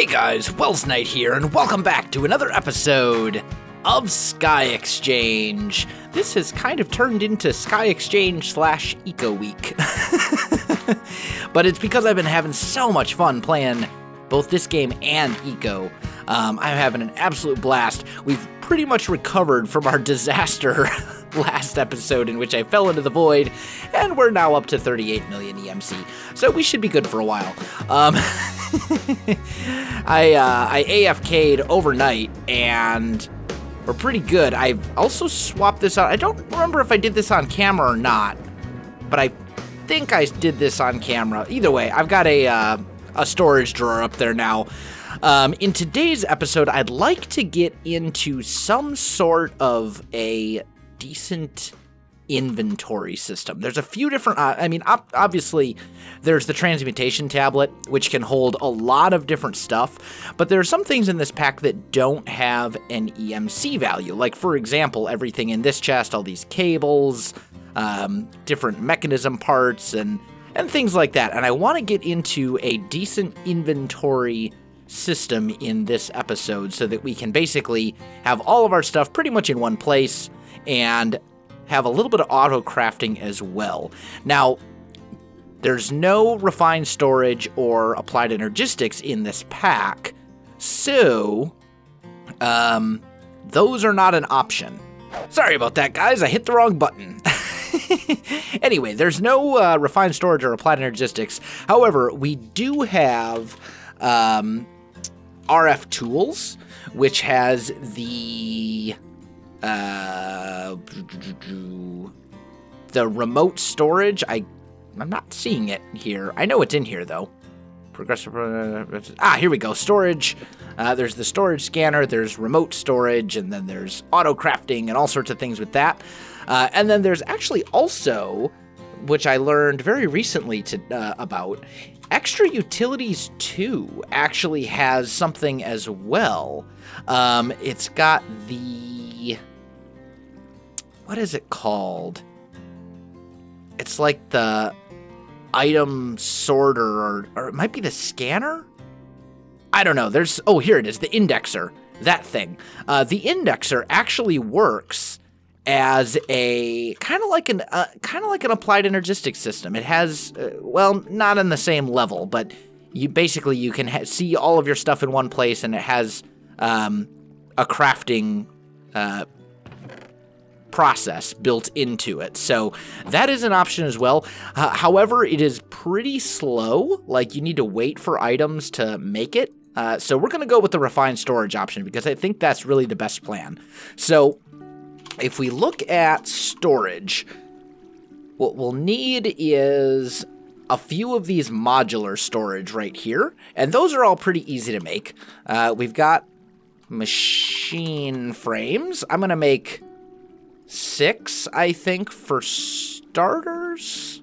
Hey guys, Welsknight here, and welcome back to another episode of Sky Exchange. This has kind of turned into Sky Exchange slash Eco Week. but it's because I've been having so much fun playing both this game and Eco. Um, I'm having an absolute blast. We've pretty much recovered from our disaster last episode in which I fell into the void, and we're now up to 38 million EMC. So we should be good for a while. Um, I uh, I AFK'd overnight and we're pretty good. I've also swapped this out. I don't remember if I did this on camera or not, but I think I did this on camera. Either way, I've got a uh, a storage drawer up there now. Um, in today's episode, I'd like to get into some sort of a decent inventory system. There's a few different, uh, I mean, op- obviously, there's the transmutation tablet, which can hold a lot of different stuff, but there are some things in this pack that don't have an EMC value. Like, for example, everything in this chest, all these cables, um, different Mekanism parts, and and things like that. And I want to get into a decent inventory system in this episode so that we can basically have all of our stuff pretty much in one place and have a little bit of auto crafting as well. Now, there's no refined storage or applied energistics in this pack, so um, those are not an option. Sorry about that, guys. I hit the wrong button. anyway, there's no uh, refined storage or applied energistics. However, we do have um, RF tools, which has the uh, the remote storage. I I'm not seeing it here. I know it's in here though. Progressive. Uh, ah, here we go. Storage. Uh, there's the storage scanner. There's remote storage, and then there's auto crafting and all sorts of things with that. Uh, and then there's actually also, which I learned very recently to uh, about, Extra Utilities 2 actually has something as well. Um, it's got the what is it called? It's like the item sorter, or, or it might be the scanner. I don't know. There's oh here it is, the indexer. That thing. Uh, the indexer actually works as a kind of like an uh, kind of like an applied energistics system. It has uh, well, not on the same level, but you basically you can see all of your stuff in one place, and it has um, a crafting uh, process built into it. So that is an option as well. Uh, however, it is pretty slow. Like you need to wait for items to make it. Uh, so we're going to go with the refined storage option because I think that's really the best plan. So if we look at storage, what we'll need is a few of these modular storage right here, and those are all pretty easy to make. Uh, we've got machine frames. I'm going to make six, I think, for starters.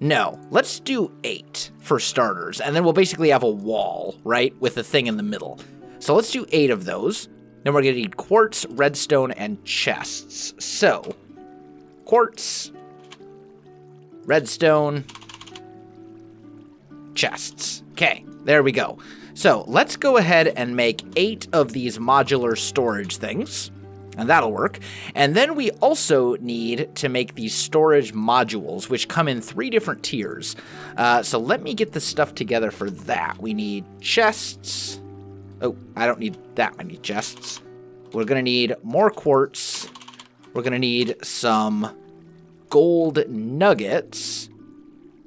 No, let's do eight for starters, and then we'll basically have a wall, right, with a thing in the middle. So let's do eight of those. Then we're going to need quartz, redstone, and chests. So, quartz, redstone, chests. Okay, there we go. So let's go ahead and make eight of these modular storage things and that'll work. And then we also need to make these storage modules, which come in three different tiers. Uh, so let me get the stuff together for that. We need chests. Oh, I don't need that many chests. We're going to need more quartz. We're going to need some gold nuggets.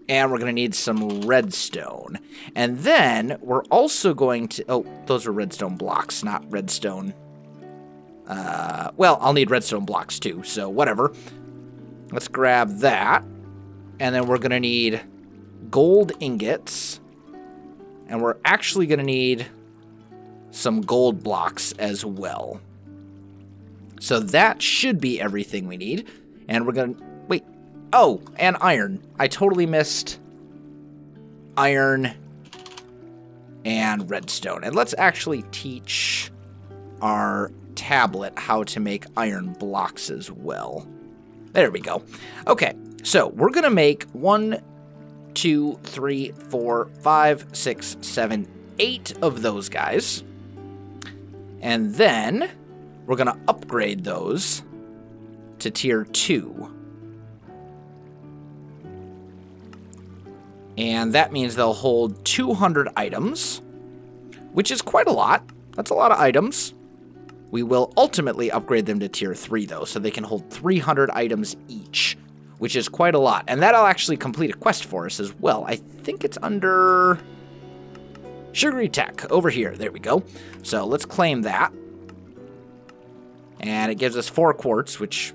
And we're going to need some redstone. And then we're also going to... Oh, those are redstone blocks, not redstone uh, well, I'll need redstone blocks too, so whatever. Let's grab that. And then we're going to need gold ingots. And we're actually going to need some gold blocks as well. So that should be everything we need. And we're going to... Wait. Oh, and iron. I totally missed iron and redstone. And let's actually teach our tablet how to make iron blocks as well. There we go. Okay, so we're going to make one, two, three, four, five, six, seven, eight of those guys. And then we're going to upgrade those to tier 2. And that means they'll hold 200 items, which is quite a lot. That's a lot of items. We will ultimately upgrade them to tier 3, though, so they can hold 300 items each, which is quite a lot. And that'll actually complete a quest for us as well. I think it's under Sugary Tech over here. There we go. So let's claim that. And it gives us four quartz, which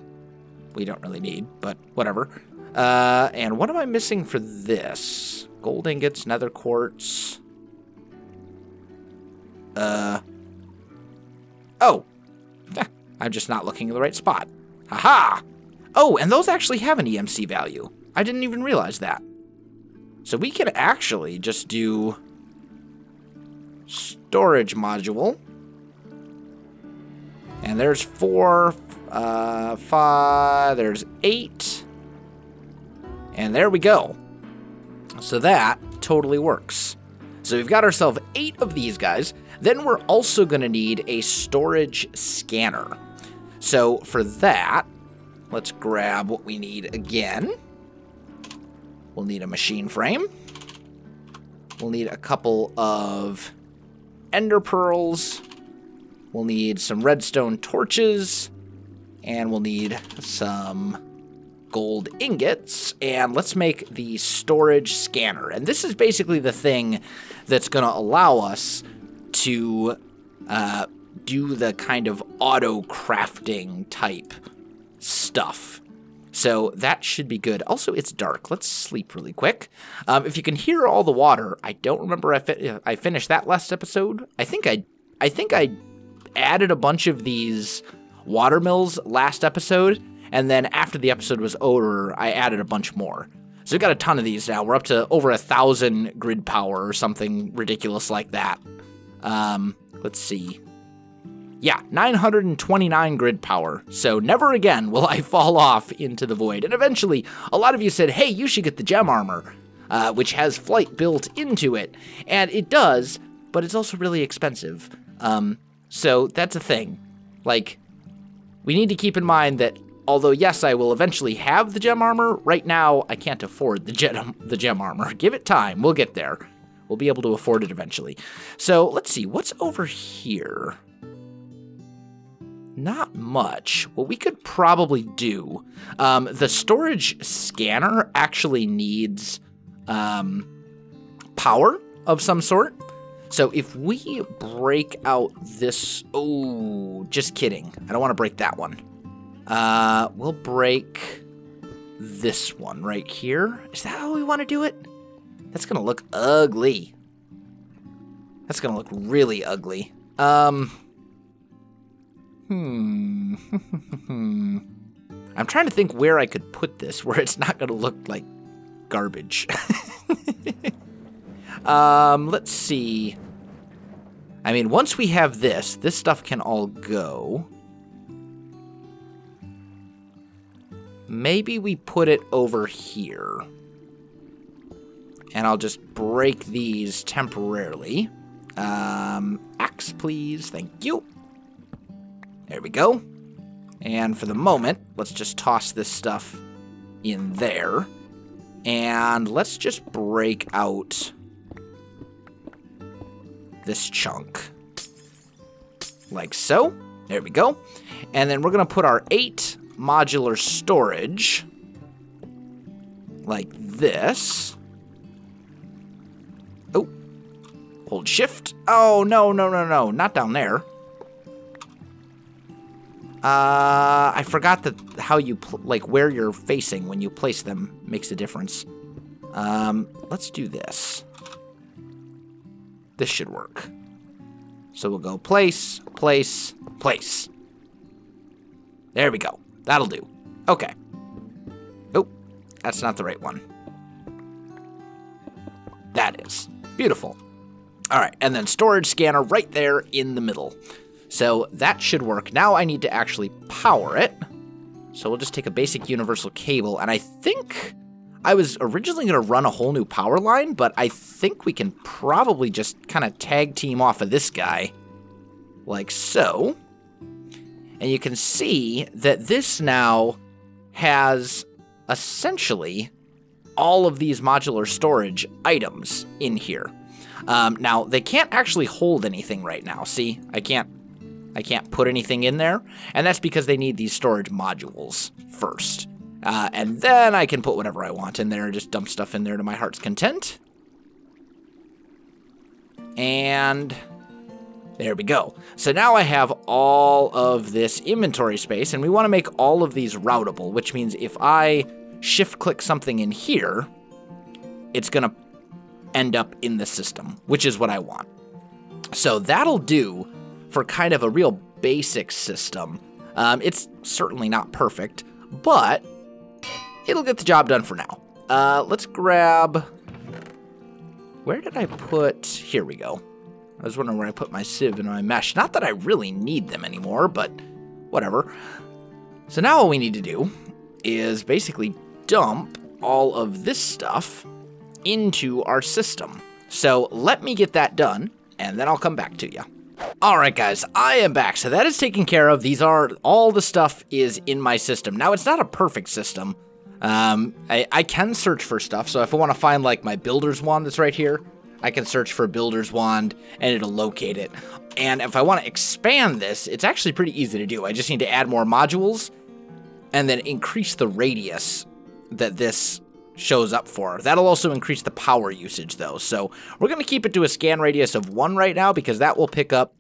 we don't really need, but whatever. Uh, and what am I missing for this? Gold ingots, nether quartz. Uh. Oh. I'm just not looking in the right spot. Haha! -ha! Oh, and those actually have an EMC value. I didn't even realize that. So we can actually just do storage module. And there's four, uh, five, there's eight. And there we go. So that totally works. So we've got ourselves eight of these guys. Then we're also going to need a storage scanner. So for that, let's grab what we need again. We'll need a machine frame. We'll need a couple of ender pearls. We'll need some redstone torches. And we'll need some gold ingots. And let's make the storage scanner. And this is basically the thing that's going to allow us to uh, do the kind of auto crafting type stuff. So that should be good. Also, it's dark. Let's sleep really quick. Um, if you can hear all the water, I don't remember if I finished that last episode. I think I, I think I added a bunch of these water mills last episode, and then after the episode was over, I added a bunch more. So we've got a ton of these now. We're up to over a thousand grid power or something ridiculous like that. Um, let's see. Yeah, 929 grid power. So never again will I fall off into the void. And eventually, a lot of you said, hey, you should get the gem armor, uh, which has flight built into it. And it does, but it's also really expensive. Um, so that's a thing. Like, we need to keep in mind that although yes, I will eventually have the gem armor, right now I can't afford the gem, the gem armor. Give it time, we'll get there. We'll be able to afford it eventually. So let's see, what's over here? Not much. What we could probably do, um, the storage scanner actually needs um, power of some sort. So if we break out this, oh, just kidding. I don't want to break that one. Uh, we'll break this one right here. Is that how we want to do it? That's to look ugly. That's to look really ugly. Um, Hmm. I'm trying to think where I could put this where it's not to look like garbage. um, let's see. I mean, once we have this, this stuff can all go. Maybe we put it over here. And I'll just break these temporarily. Um, axe, please. Thank you. There we go. And for the moment, let's just toss this stuff in there. And let's just break out this chunk. Like so. There we go. And then we're going to put our eight modular storage like this. Hold shift. Oh, no, no, no, no. Not down there. Uh, I forgot that how you like where you're facing when you place them makes a difference. Um, let's do this. This should work. So we'll go place, place, place. There we go. That'll do. Okay. Oh, that's not the right one. That is. Beautiful. All right, and then storage scanner right there in the middle. So that should work. Now I need to actually power it. So we'll just take a basic universal cable, and I think I was originally going to run a whole new power line, but I think we can probably just kind of tag team off of this guy, like so. And you can see that this now has essentially all of these modular storage items in here. Um, now, they can't actually hold anything right now. See, I can't I can't put anything in there, and that's because they need these storage modules first. Uh, and then I can put whatever I want in there, just dump stuff in there to my heart's content. And there we go. So now I have all of this inventory space, and we want to make all of these routable, which means if I shift click something in here, it's going to end up in the system, which is what I want. So that'll do for kind of a real basic system. Um, it's certainly not perfect, but it'll get the job done for now. Uh, let's grab... Where did I put... Here we go. I was wondering where I put my sieve and my mesh. Not that I really need them anymore, but whatever. So now all we need to do is basically dump all of this stuff into our system. So let me get that done, and then I'll come back to you. Alright guys, I am back. So that is taken care of. These are, all the stuff is in my system. Now it's not a perfect system. Um, I, I can search for stuff. So if I want to find like my builder's wand that's right here, I can search for builder's wand and it'll locate it. And if I want to expand this, it's actually pretty easy to do. I just need to add more modules and then increase the radius that this shows up for. That'll also increase the power usage though. So we're going to keep it to a scan radius of one right now because that will pick up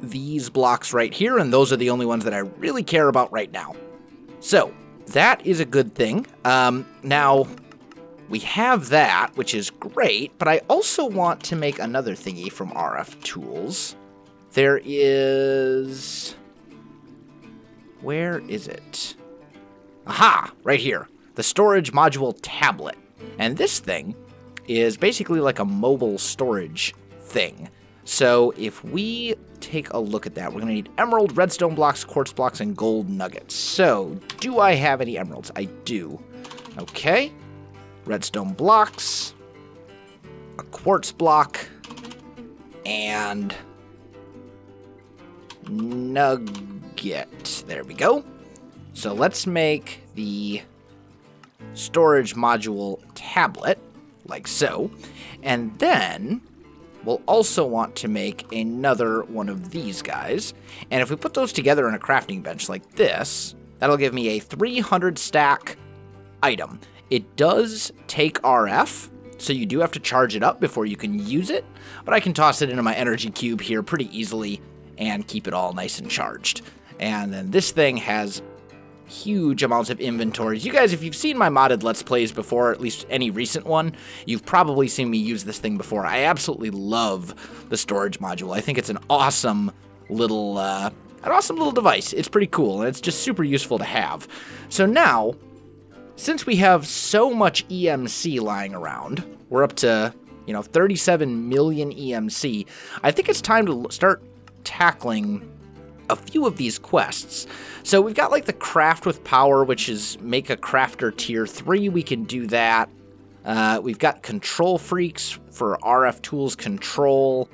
these blocks right here and those are the only ones that I really care about right now. So that is a good thing. Um, now we have that, which is great, but I also want to make another thingy from RF tools. There is... Where is it? Aha! Right here the storage module tablet. And this thing is basically like a mobile storage thing. So if we take a look at that, we're going to need emerald, redstone blocks, quartz blocks, and gold nuggets. So do I have any emeralds? I do. Okay. Redstone blocks, a quartz block, and nugget. There we go. So let's make the storage module tablet, like so. And then we'll also want to make another one of these guys. And if we put those together in a crafting bench like this, that'll give me a 300 stack item. It does take RF, so you do have to charge it up before you can use it, but I can toss it into my energy cube here pretty easily and keep it all nice and charged. And then this thing has huge amounts of inventories. You guys, if you've seen my modded Let's Plays before, at least any recent one, you've probably seen me use this thing before. I absolutely love the storage module. I think it's an awesome little, uh, an awesome little device. It's pretty cool, and it's just super useful to have. So now, since we have so much EMC lying around, we're up to, you know, 37 million EMC, I think it's time to start tackling a few of these quests. So we've got like the craft with power, which is make a crafter tier 3. We can do that. Uh, we've got control freaks for RF tools control.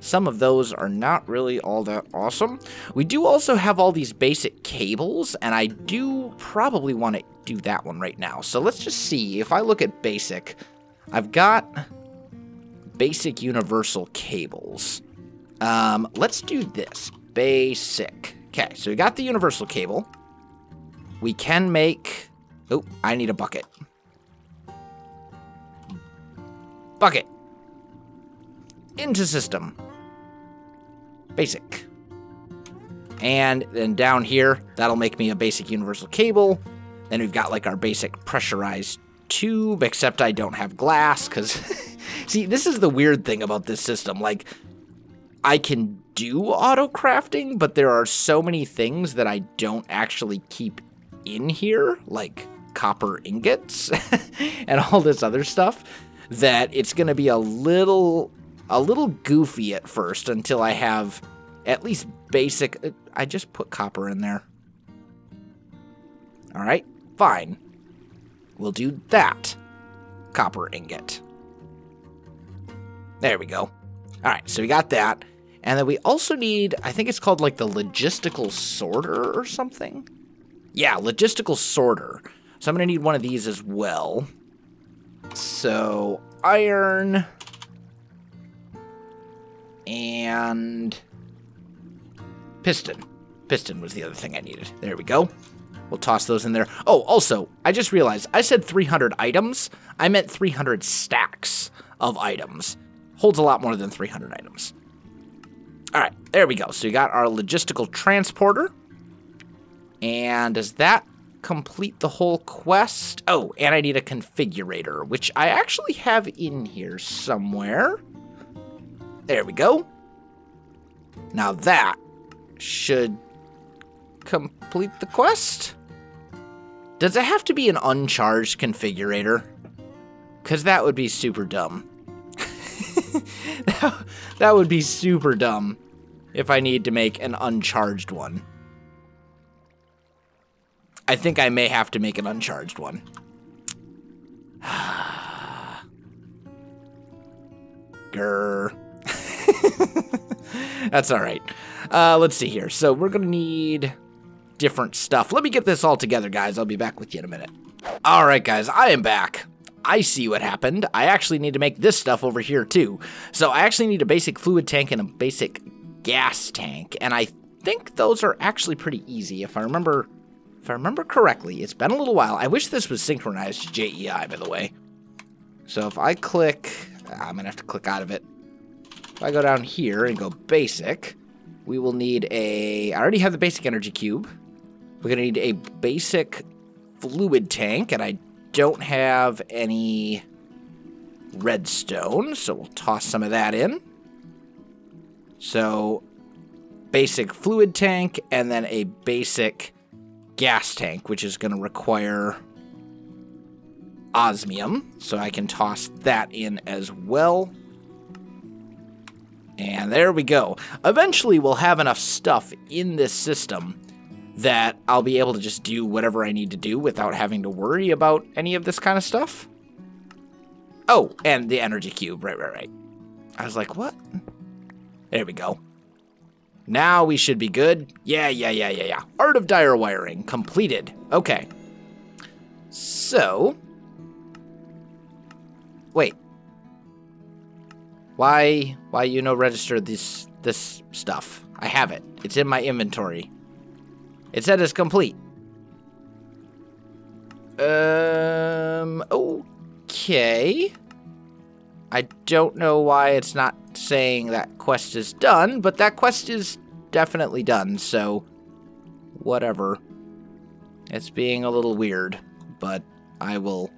Some of those are not really all that awesome. We do also have all these basic cables, and I do probably want to do that one right now. So let's just see. If I look at basic, I've got basic universal cables. Um, let's do this. Basic. Okay, so we got the universal cable. We can make... Oh, I need a bucket. Bucket. Into system. Basic. And then down here, that'll make me a basic universal cable. Then we've got like our basic pressurized tube, except I don't have glass, because... See, this is the weird thing about this system. Like, I can do auto crafting, but there are so many things that I don't actually keep in here, like copper ingots and all this other stuff, that it's going to be a little a little goofy at first until I have at least basic uh, I just put copper in there. All right, fine. we'll do that copper ingot. There we go. All right, so we got that. And then we also need, I think it's called like the logistical sorter or something. Yeah, logistical sorter. So I'm going to need one of these as well. So iron and piston. Piston was the other thing I needed. There we go. We'll toss those in there. Oh, also, I just realized I said 300 items. I meant 300 stacks of items. Holds a lot more than 300 items. All right, there we go. So we got our logistical transporter. And does that complete the whole quest? Oh, and I need a configurator, which I actually have in here somewhere. There we go. Now that should complete the quest. Does it have to be an uncharged configurator? Because that would be super dumb. that would be super dumb if I need to make an uncharged one. I think I may have to make an uncharged one. Grr. That's all right. Uh, let's see here. So we're going to need different stuff. Let me get this all together, guys. I'll be back with you in a minute. All right, guys. I am back. I see what happened. I actually need to make this stuff over here, too. So I actually need a basic fluid tank and a basic gas tank. And I think those are actually pretty easy. If I remember if I remember correctly, it's been a little while. I wish this was synchronized to JEI, by the way. So if I click, ah, I'm going to have to click out of it. If I go down here and go basic, we will need a, I already have the basic energy cube. We're to need a basic fluid tank, and I don't have any redstone, so we'll toss some of that in. So, basic fluid tank, and then a basic gas tank, which is going to require osmium, so I can toss that in as well. And there we go. Eventually, we'll have enough stuff in this system that I'll be able to just do whatever I need to do without having to worry about any of this kind of stuff. Oh, and the energy cube. Right, right, right. I was like, what? There we go. Now we should be good. Yeah, yeah, yeah, yeah, yeah. Art of dire wiring completed. Okay. So. Wait. Why why you no register this this stuff? I have it. It's in my inventory. It said it's complete. Um, okay. I don't know why it's not saying that quest is done, but that quest is definitely done, so whatever. It's being a little weird, but I will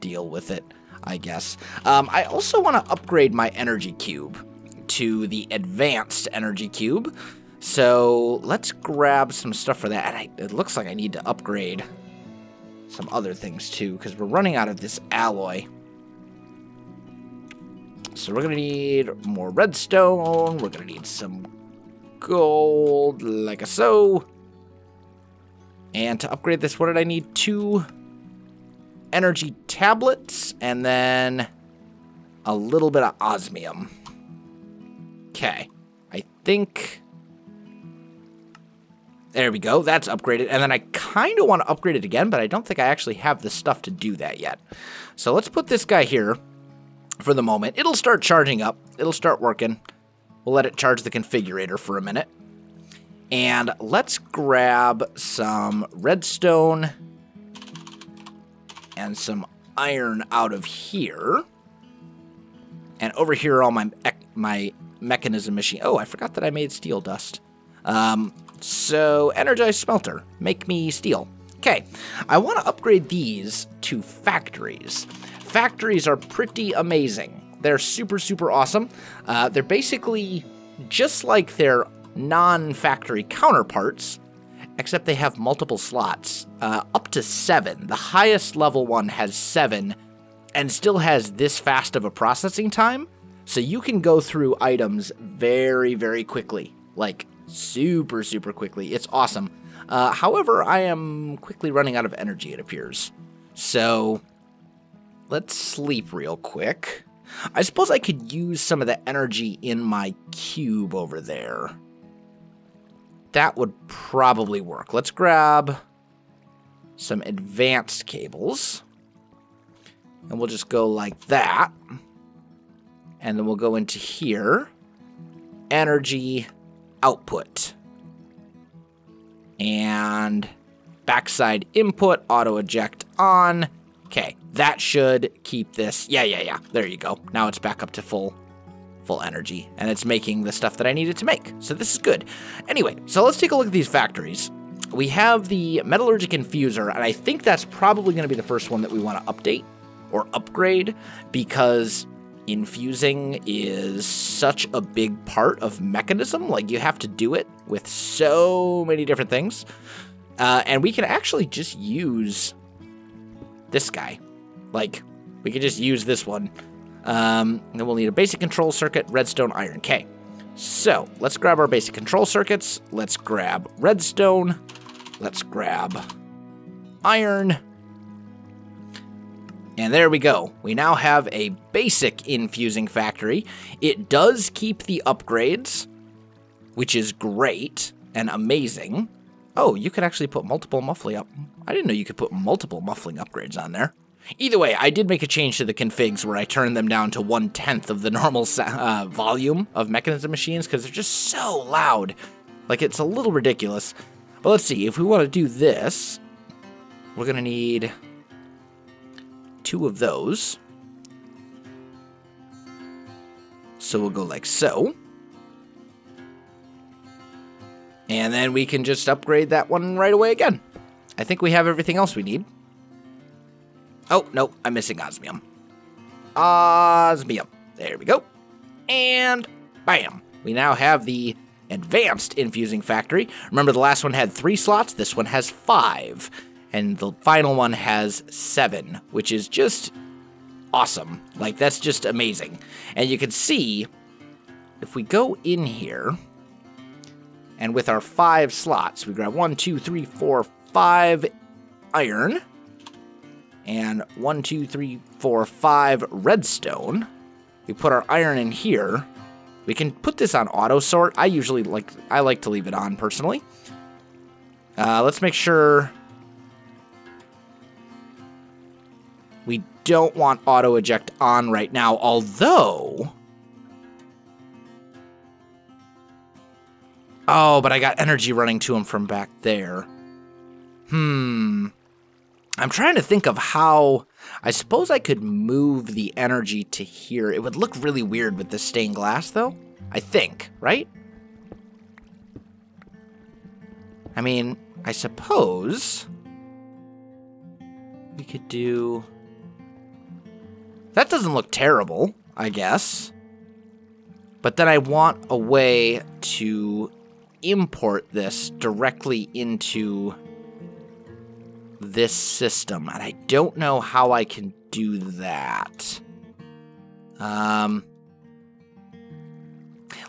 deal with it, I guess. Um, I also want to upgrade my energy cube to the advanced energy cube. So let's grab some stuff for that. I, it looks like I need to upgrade some other things too, because we're running out of this alloy. So we're going to need more redstone. We're going to need some gold, like a so. And to upgrade this, what did I need? Two energy tablets, and then a little bit of osmium. Okay. I think there we go. That's upgraded. And then I kind of want to upgrade it again, but I don't think I actually have the stuff to do that yet. So let's put this guy here for the moment. It'll start charging up. It'll start working. We'll let it charge the configurator for a minute. And let's grab some redstone and some iron out of here. And over here are all my, my Mekanism machine. Oh, I forgot that I made steel dust. Um, so, energize smelter. Make me steel. Okay, I want to upgrade these to factories. Factories are pretty amazing. They're super, super awesome. Uh, they're basically just like their non-factory counterparts, except they have multiple slots, uh, up to seven. The highest level one has seven and still has this fast of a processing time. So you can go through items very, very quickly. Like super, super quickly. It's awesome. Uh, however, I am quickly running out of energy, it appears. So let's sleep real quick. I suppose I could use some of the energy in my cube over there. That would probably work. Let's grab some advanced cables. And we'll just go like that. And then we'll go into here. Energy output. And backside input, auto eject on. Okay, that should keep this. Yeah, yeah, yeah. There you go. Now it's back up to full full energy and it's making the stuff that I needed to make. So this is good. Anyway, so let's take a look at these factories. We have the metallurgic infuser and I think that's probably going to be the first one that we want to update or upgrade because infusing is such a big part of Mekanism. Like, you have to do it with so many different things. Uh, and we can actually just use this guy. Like, we can just use this one. Um, then we'll need a basic control circuit, redstone, iron. Okay. So, let's grab our basic control circuits. Let's grab redstone. Let's grab iron. And there we go. We now have a basic infusing factory. It does keep the upgrades, which is great and amazing. Oh, you could actually put multiple muffling up. I didn't know you could put multiple muffling upgrades on there. Either way, I did make a change to the configs where I turned them down to one tenth of the normal uh, volume of Mekanism machines because they're just so loud. Like, it's a little ridiculous. But let's see, if we want to do this, we're going to need two of those. So we'll go like so. And then we can just upgrade that one right away again. I think we have everything else we need. Oh, no, I'm missing osmium. Osmium. There we go. And bam. We now have the advanced infusing factory. Remember the last one had three slots, this one has five and the final one has seven, which is just awesome. Like, that's just amazing. And you can see, if we go in here, and with our five slots, we grab one, two, three, four, five iron, and one, two, three, four, five redstone. We put our iron in here. We can put this on auto sort. I usually like, I like to leave it on personally. Uh, let's make sure We don't want auto eject on right now, although... Oh, but I got energy running to him from back there. Hmm. I'm trying to think of how... I suppose I could move the energy to here. It would look really weird with the stained glass, though. I think, right? I mean, I suppose... We could do... That doesn't look terrible, I guess. But then I want a way to import this directly into this system. And I don't know how I can do that. Um,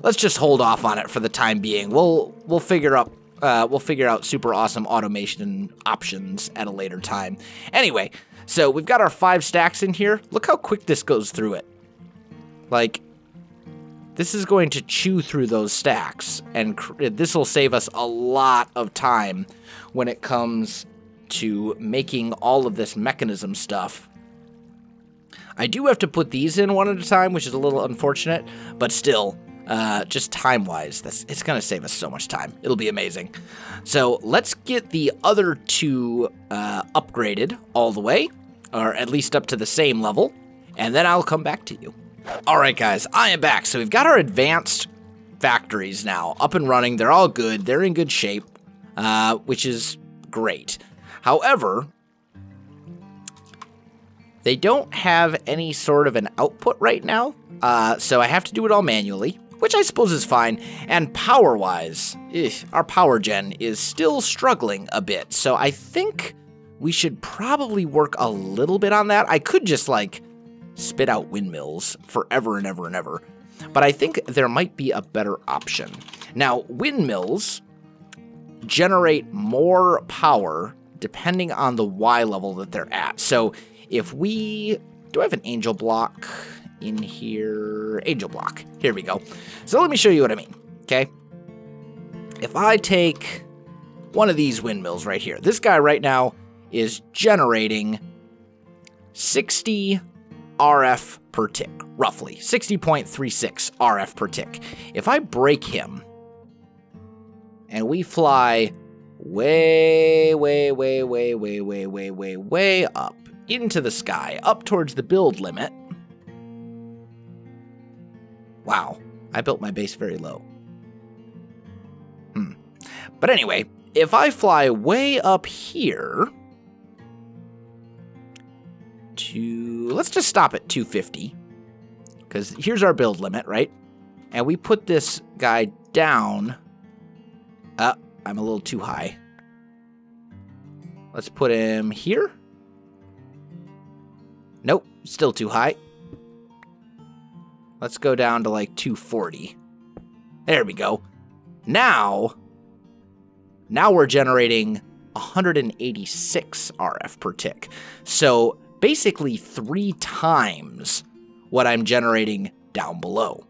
let's just hold off on it for the time being. We'll we'll figure up uh, we'll figure out super awesome automation options at a later time. Anyway, so we've got our five stacks in here. Look how quick this goes through it. Like, this is going to chew through those stacks, and this will save us a lot of time when it comes to making all of this Mekanism stuff. I do have to put these in one at a time, which is a little unfortunate, but still, uh, just time-wise, it's going to save us so much time. It'll be amazing. So let's get the other two uh, upgraded all the way, or at least up to the same level, and then I'll come back to you. All right, guys, I am back. So we've got our advanced factories now up and running. They're all good. They're in good shape, uh, which is great. However, they don't have any sort of an output right now, uh, so I have to do it all manually which I suppose is fine. And power wise, our power gen is still struggling a bit. So I think we should probably work a little bit on that. I could just like spit out windmills forever and ever and ever. But I think there might be a better option. Now, windmills generate more power depending on the Y level that they're at. So if we... Do I have an angel block in here? Angel block. Here we go. So let me show you what I mean, okay? If I take one of these windmills right here, this guy right now is generating 60 RF per tick, roughly 60.36 RF per tick. If I break him and we fly way, way, way, way, way, way, way, way, way up into the sky, up towards the build limit. Wow, I built my base very low. Hmm. But anyway, if I fly way up here to, let's just stop at 250, because here's our build limit, right? And we put this guy down. Uh, I'm a little too high. Let's put him here. Nope, still too high. Let's go down to like 240. There we go. Now, now we're generating 186 RF per tick. So basically three times what I'm generating down below.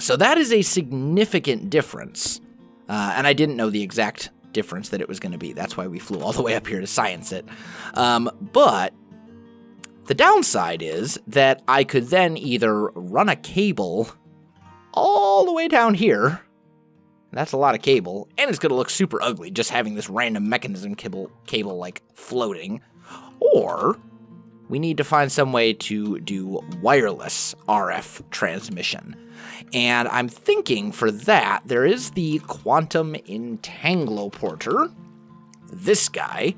So that is a significant difference. Uh, and I didn't know the exact difference that it was going to be. That's why we flew all the way up here to science it. Um, but the downside is that I could then either run a cable all the way down here. That's a lot of cable, and it's going to look super ugly just having this random Mekanism cable, cable like floating. Or we need to find some way to do wireless RF transmission. And I'm thinking for that, there is the Quantum Entangloporter, this guy,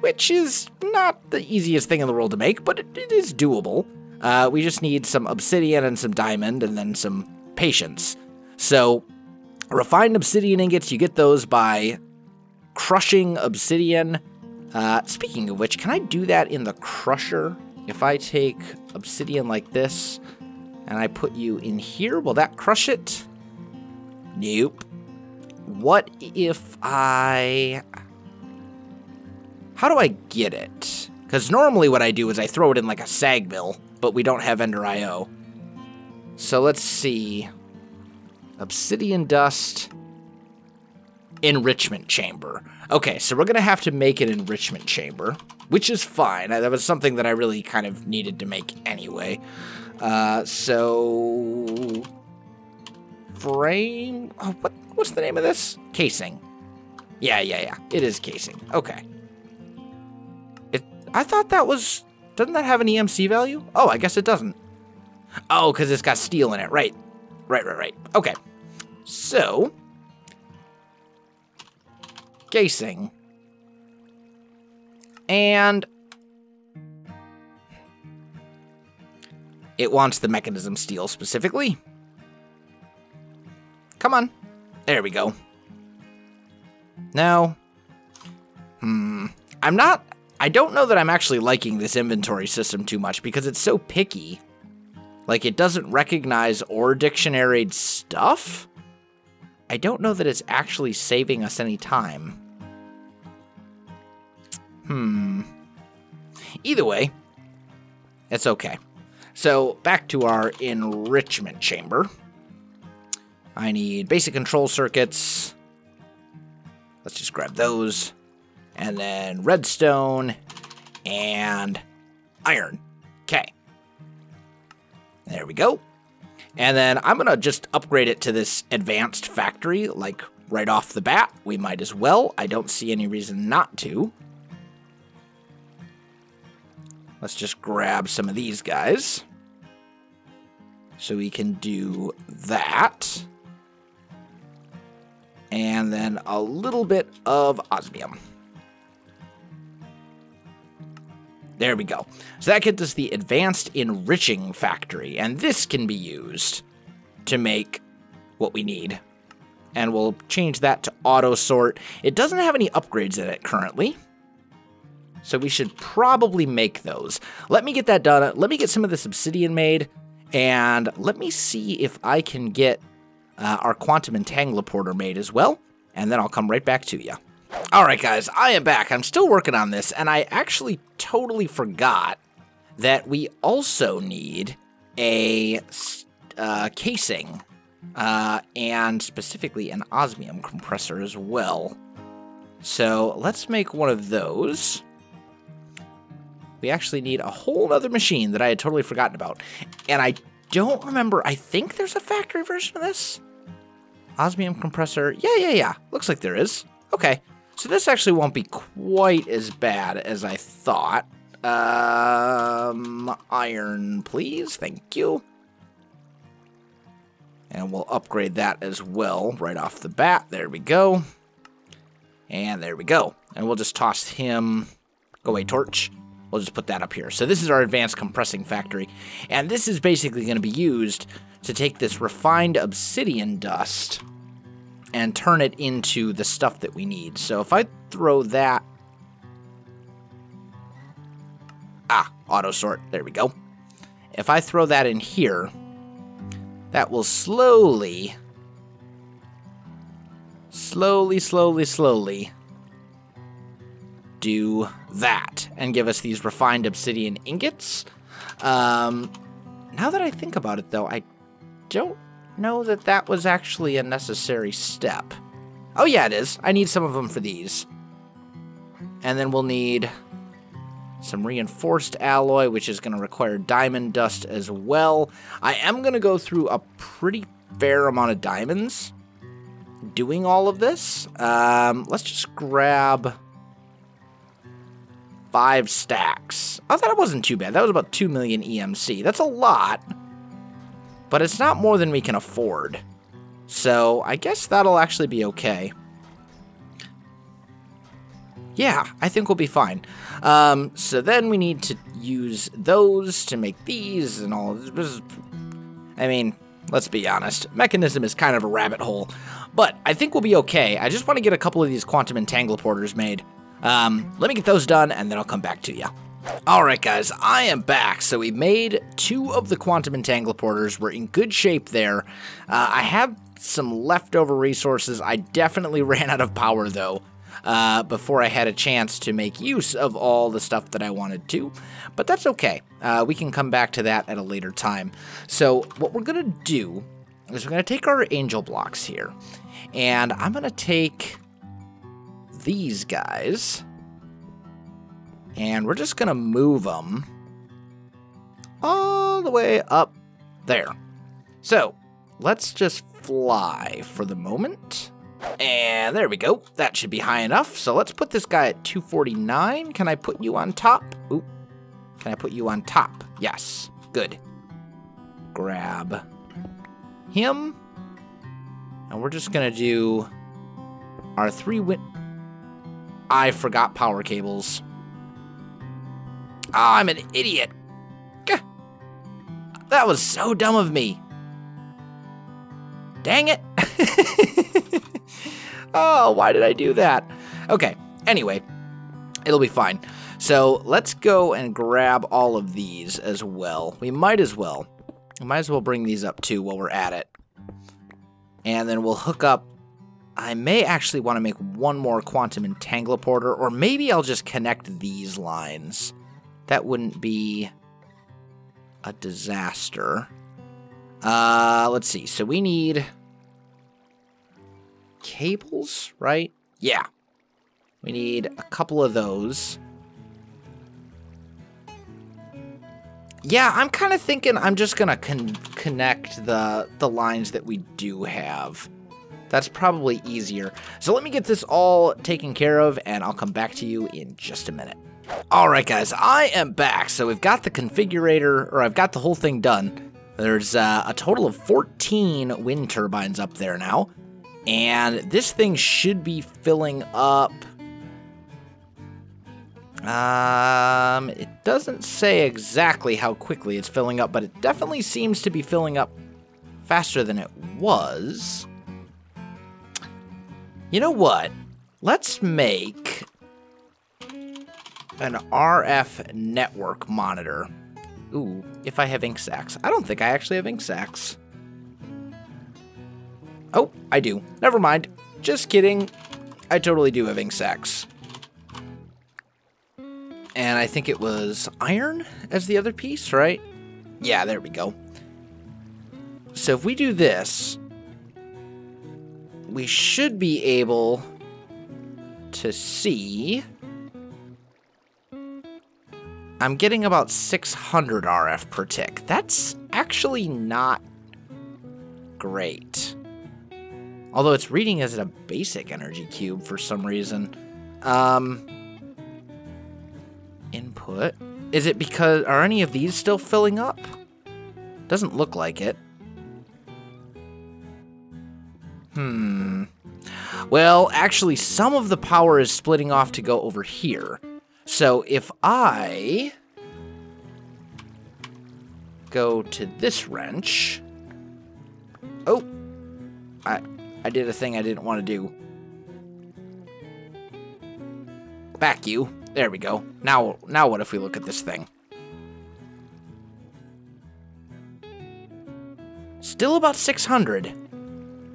which is not the easiest thing in the world to make, but it, it is doable. Uh, we just need some obsidian and some diamond and then some patience. So, refined obsidian ingots, you get those by crushing obsidian. Uh, speaking of which, can I do that in the crusher? If I take obsidian like this, and I put you in here, will that crush it? Nope. What if I... How do I get it? Because normally what I do is I throw it in like a sag mill, but we don't have Ender IO. So let's see. Obsidian dust. Enrichment chamber. Okay, so we're going to have to make an enrichment chamber, which is fine. That was something that I really kind of needed to make anyway. Uh, so frame. Oh, what? What's the name of this? Casing. Yeah, yeah, yeah. It is casing. Okay. It. I thought that was. Doesn't that have an EMC value? Oh, I guess it doesn't. Oh, because it's got steel in it. Right. Right, right, right. Okay. So. Casing. And It wants the Mekanism steel specifically. Come on. There we go. Now, hmm, I'm not, I don't know that I'm actually liking this inventory system too much because it's so picky. Like, it doesn't recognize ore dictionary stuff. I don't know that it's actually saving us any time. Hmm. Either way, it's okay. So back to our enrichment chamber. I need basic control circuits. Let's just grab those. And then redstone and iron. Okay. There we go. And then I'm going to just upgrade it to this advanced factory, like right off the bat. We might as well. I don't see any reason not to. Let's just grab some of these guys. So we can do that. And then a little bit of osmium. There we go. So that gets us the advanced enriching factory, and this can be used to make what we need. And we'll change that to auto sort. It doesn't have any upgrades in it currently. So we should probably make those. Let me get that done. Let me get some of this obsidian made. And let me see if I can get uh, our quantum entangloporter made as well, and then I'll come right back to you. Alright guys, I am back. I'm still working on this, and I actually totally forgot that we also need a uh, casing, uh, and specifically an osmium compressor as well. So let's make one of those. We actually need a whole other machine that I had totally forgotten about. And I don't remember, I think there's a factory version of this? Osmium compressor, yeah, yeah, yeah, looks like there is. Okay, so this actually won't be quite as bad as I thought. Um, iron, please, thank you. And we'll upgrade that as well right off the bat. There we go. And there we go. And we'll just toss him... Go away, torch. We'll just put that up here. So this is our advanced compressing factory. And this is basically going to be used to take this refined obsidian dust and turn it into the stuff that we need. So if I throw that... Ah, auto sort. There we go. If I throw that in here, that will slowly, slowly, slowly, slowly do that and give us these refined obsidian ingots. Um, now that I think about it, though, I don't know that that was actually a necessary step. Oh, yeah, it is. I need some of them for these. And then we'll need some reinforced alloy, which is going to require diamond dust as well. I am going to go through a pretty fair amount of diamonds doing all of this. Um, let's just grab five stacks. I thought it wasn't too bad. That was about 2 million EMC. That's a lot, but it's not more than we can afford. So I guess that'll actually be okay. Yeah, I think we'll be fine. Um, so then we need to use those to make these and all. This. I mean, let's be honest. Mekanism is kind of a rabbit hole, but I think we'll be okay. I just want to get a couple of these quantum entangloporters made. Um, let me get those done, and then I'll come back to you. Alright guys, I am back. So we made two of the quantum entangloporters. We're in good shape there. Uh, I have some leftover resources. I definitely ran out of power though uh, before I had a chance to make use of all the stuff that I wanted to. But that's okay. Uh, we can come back to that at a later time. So what we're going to do is we're going to take our angel blocks here. And I'm going to take these guys. And we're just going to move them all the way up there. So let's just fly for the moment. And there we go. That should be high enough. So let's put this guy at 249. Can I put you on top? Oop. Can I put you on top? Yes. Good. Grab him. And we're just going to do our three win... I forgot power cables. Oh, I'm an idiot. Gah. That was so dumb of me. Dang it. oh, why did I do that? Okay, anyway, it'll be fine. So let's go and grab all of these as well. We might as well. We might as well bring these up too while we're at it. And then we'll hook up. I may actually want to make one more quantum entangloporter, or maybe I'll just connect these lines. That wouldn't be a disaster. Uh, let's see. So we need cables, right? Yeah. We need a couple of those. Yeah, I'm kind of thinking I'm just going to con connect the, the lines that we do have. That's probably easier. So let me get this all taken care of, and I'll come back to you in just a minute. Alright guys, I am back. So we've got the configurator, or I've got the whole thing done. There's uh, a total of 14 wind turbines up there now. And this thing should be filling up. Um, it doesn't say exactly how quickly it's filling up, but it definitely seems to be filling up faster than it was. You know what? Let's make an RF network monitor. Ooh, if I have ink sacs. I don't think I actually have ink sacs. Oh, I do. Never mind. Just kidding. I totally do have ink sacs. And I think it was iron as the other piece, right? Yeah, there we go. So if we do this, we should be able to see... I'm getting about 600 RF per tick. That's actually not great. Although it's reading as a basic energy cube for some reason. Um, input. Is it because, are any of these still filling up? Doesn't look like it. Hmm. Well, actually, some of the power is splitting off to go over here. So if I go to this wrench... Oh! I, I did a thing I didn't want to do. Back you. There we go. Now, now what if we look at this thing? Still about 600.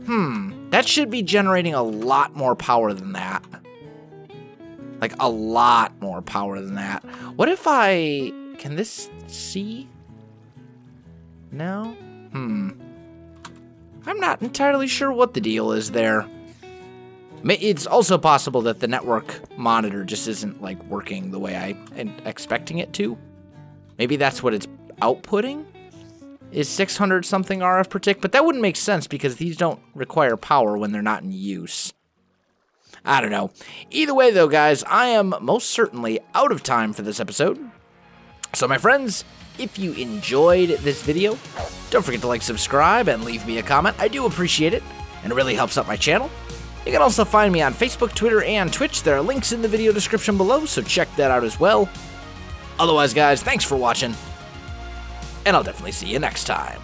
Hmm, that should be generating a lot more power than that. Like, a lot more power than that. What if I... Can this see? No? Hmm. I'm not entirely sure what the deal is there. It's also possible that the network monitor just isn't like working the way I am expecting it to. Maybe that's what it's outputting is 600 something RF per tick, but that wouldn't make sense because these don't require power when they're not in use. I don't know. Either way though, guys, I am most certainly out of time for this episode. So my friends, if you enjoyed this video, don't forget to like, subscribe, and leave me a comment. I do appreciate it, and it really helps out my channel. You can also find me on Facebook, Twitter, and Twitch. There are links in the video description below, so check that out as well. Otherwise, guys, thanks for watching, and I'll definitely see you next time.